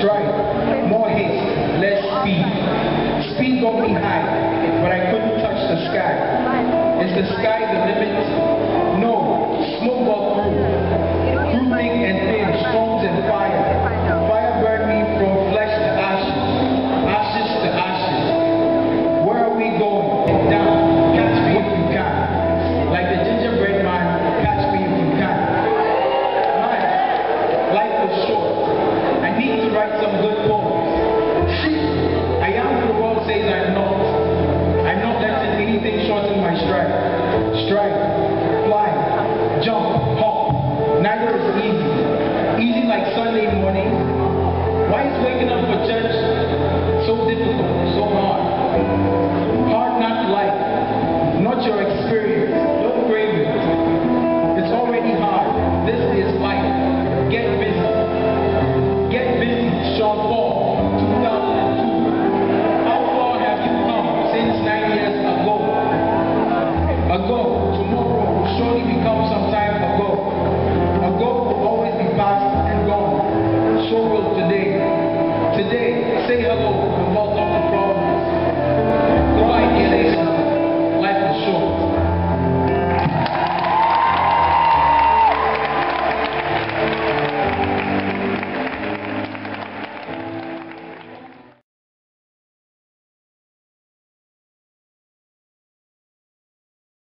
Stride, more haste, less speed. Speed me high, but I couldn't touch the sky. Is the sky the limit? sing it along.